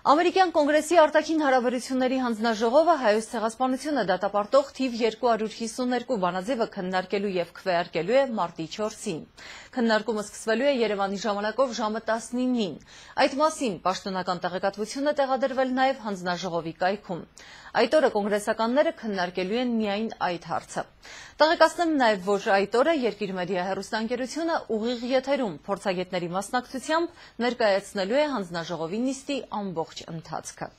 Ամերիկյան կոնգրեսի արտաքին հարաբերությունների հանձնաժողովը հայոց ցեղասպանությունը դատապարտող թիվ 252 բանաձևը քննարկելու եւ քվեարկելու է մարտի 4-ին։ Քննարկումը սկսվելու է Երևանի ժամանակով ժամը 19-ին։ Այդ մասին պաշտոնական տեղեկատվությունը տեղադրվել նաեւ հանձնաժողովի կայքում։ Այդ օրը կոնգրեսականները քննարկելու են միայն այդ հարցը։ Տեղեկացնեմ նաեւ, որ այդ օրը Երկիր մեդիա հեռուստաընկերությունը ուղիղ եթերում փորձագետների մասնակցությամբ ներկայացնելու է հանձնաժողովի նիստի ամբողջ ընթացքը։